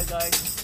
logo.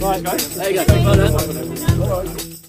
Right, guys. There you go. Well done.